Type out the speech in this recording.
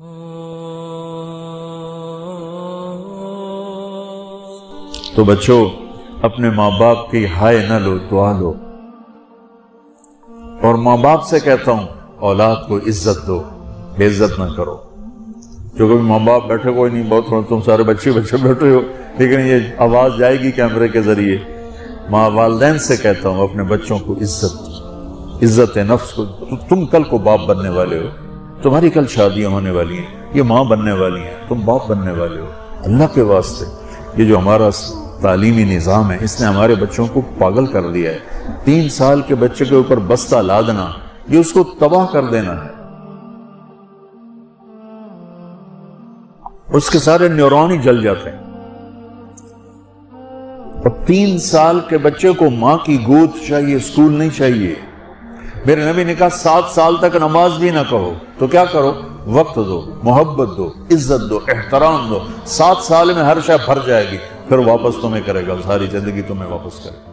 तो बच्चों, अपने माँ बाप की हाय न लो, दुआ लो। और माँ बाप से कहता हूँ, औलाद को इज़्ज़त दो, बेइज्जत ना करो। जो कभी माँ बाप बैठे, कोई नहीं, बहुत थोड़ा तुम सारे बच्चे बच्चे बैठे हो, लेकिन ये आवाज़ जाएगी कैमरे के ज़रिए। माँ वालदेन से कहता हूँ, अपने बच्चों को इज़्ज़त इज़्ज़त नफ्स को तुम कल को बाप बनने वाले हो। तुम्हारी कल शादियाँ होने वाली हैं, ये माँ बनने वाली हैं, तुम बाप बनने वाले हो। अल्लाह के वास्ते ये जो हमारा तालीमी निज़ाम है, इसने हमारे बच्चों को पागल कर दिया है। तीन साल के बच्चे के ऊपर बस्ता लादना, ये उसको तबाह कर देना है। उसके सारे न्यूरॉन ही जल जाते हैं। और तीन साल के बच्चे को माँ की गोद चाहिए, स्कूल नहीं चाहिए। मेरे नबी ने कहा, सात साल तक नमाज़ भी ना कहो तो क्या करो? वक्त दो, मोहब्बत दो, इज़्ज़त दो, एहतराम दो। सात साल में हर शह भर जाएगी, फिर वापस तुम्हें करेगा, सारी ज़िंदगी तुम्हें वापस करेगा।